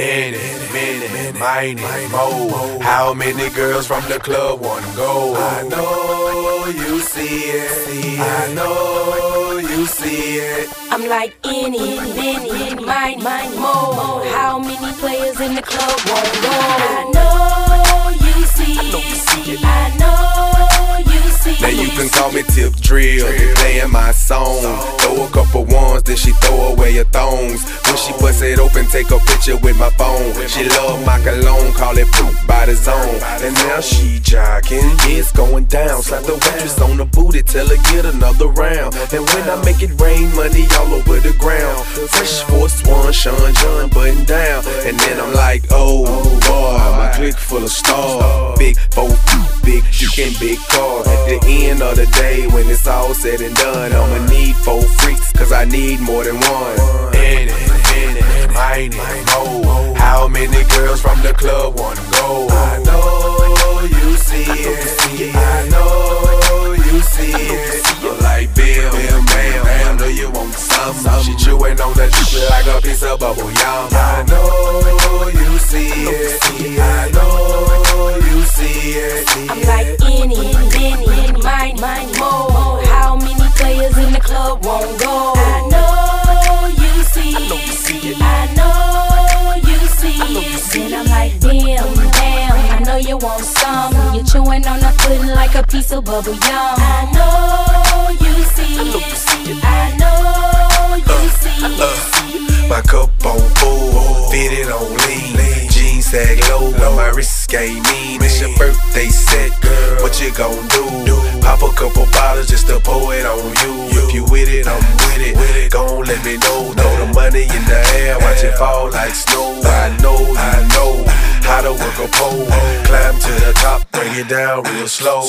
Any, many, miny, mo. How many girls from the club wanna go? I know you see it. I know you see it. I'm like any, many, mine, mine, mo. How many players in the club wanna go? I know you see it. I know you see it. Now you can call me Tip Drill, playing my song. Away her thongs. When she bust it open, take a picture with my phone. She love my cologne, call it poop by the zone. And now she jogging, it's going down. Slap the waitress on the booty, tell her get another round. And when I make it rain, money all over the ground. Fresh Force One, Sean John, button down. And then I'm like, oh boy, my clique full of stars. Big four, feet, big dick and big cars. At the end of the day, when it's all said and done, I'ma need four freaks, cause I need more than one. In it, in it, mine it, mo. How many girls from the club wanna go? I know you see it. I know you see it. Like Bill, Bam, Bam. I know you want some. She chewing on that dick like a piece of bubble yum. I know club won't go? I know you see it. I know you see it. And I'm like, damn, damn. I know you want some. You're chewing on that pudding like a piece of bubble yum. I know you see it. I sag low, but my wrist ain't mean. It's your birthday set, girl. What you gon' do? do? Pop a couple bottles just to pour it on you. If you with it, I'm with it. With it. Gon' let me know. Throw the money in the air, watch it fall like snow. I know, I know how to work a pole. Climb to the top, it down real slow.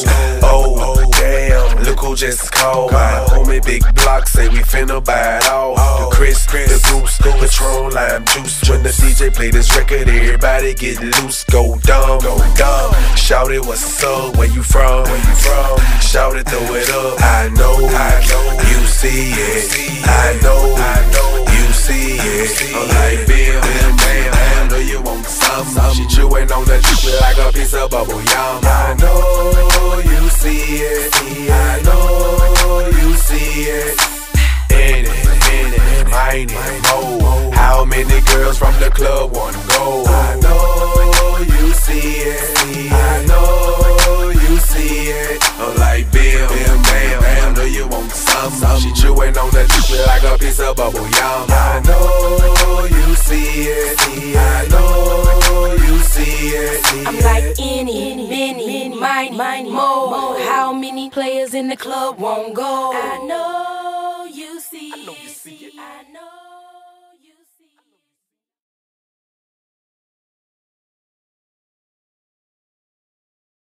Oh, damn, look who just called. My homie Big Block say we finna buy it all. The Cris, the Goose, Patron, lime juice. When the DJ play this record, everybody get loose. Go dumb, go dumb. Shout it, what's up? Where you from? Where you from? Shout it, throw it up. I know, I know you see it. I know, I know you see it. I'm like Bill, man. I know you want some. She chewing on the dick like a piece of bubble yum. Mine it. How many girls from the club wanna go? I know you see it. I know you see it. I'm like Bill, Bill, bam, bam. Know you want some. She chewing on the dick like a piece of bubble yum. I know you see it. I know you see it. I'm like any, many, mine, mine, mo. How many players in the club won't go? I know